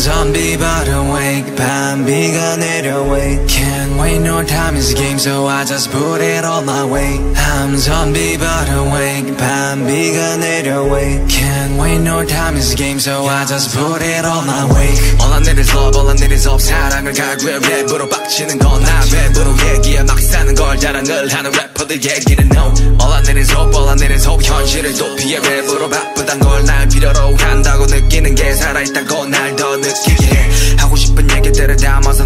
zombie but awake 밤비가 내려 wait Can't wait no time is a game so I just put it all my way I'm zombie but awake 밤비가 내려 wait Can't wait no time is a game so I just put it all my way All I need is love all I need is hope 사랑을 갈구해 랩으로 빡치는 건나 랩으로 얘기해 막 사는 걸 자랑을 하는 래퍼들 얘기는 no All I need is hope all I need is hope 현실을 도피해 랩으로 바쁘단 걸 날 필요로 한다고 느끼는 게 살아있다고 날 더 look.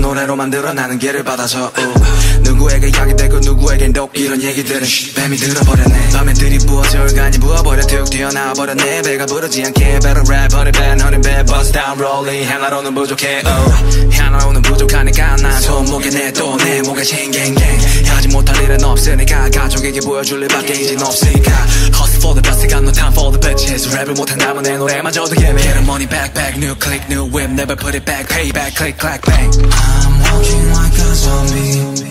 노래로 만들어 나는 길을 받아서 uh. 누구에게 약이 되고 누구에겐 독 이런 얘기들은 쉿, 뱀이 들어버렸네 밤에 들이부어져 얼간이 부어버려 툭 튀어나와버렸네 배가 부르지 않게 honey bad honey bad bust down rolling 하나로는 부족해 uh. 하나로는 부족하니까 난 손목에 내또내 목에 싱갱갱 하지 못할 일은 없으니까 가족에게 보여줄 일밖에 이젠 없으니까 Hustle for the best got no time for the bitches 랩을 못한다면 내 노래마저도 예매 Get the money back back new click new whip never put it back payback click clack bang I'm walking like a zombie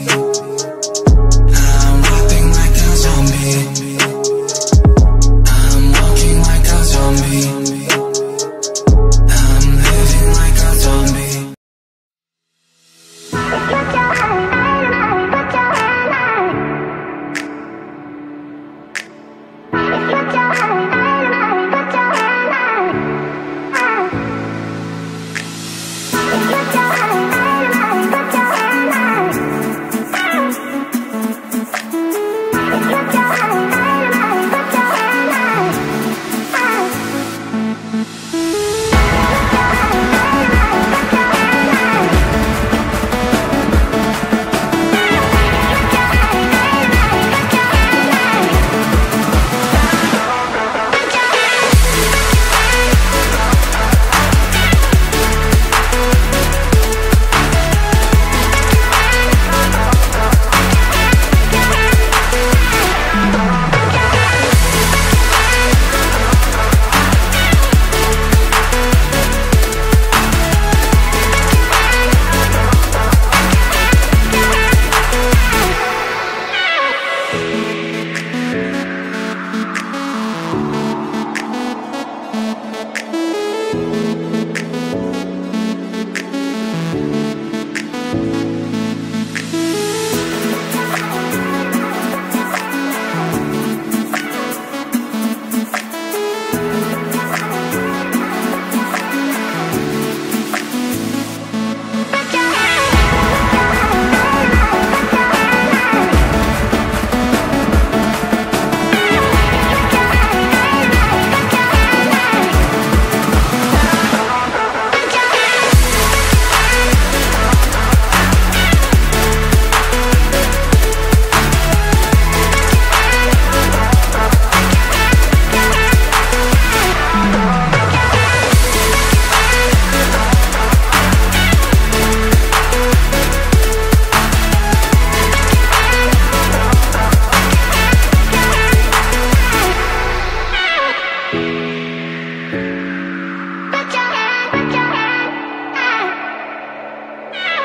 Put your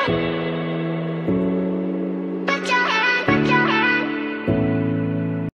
hand.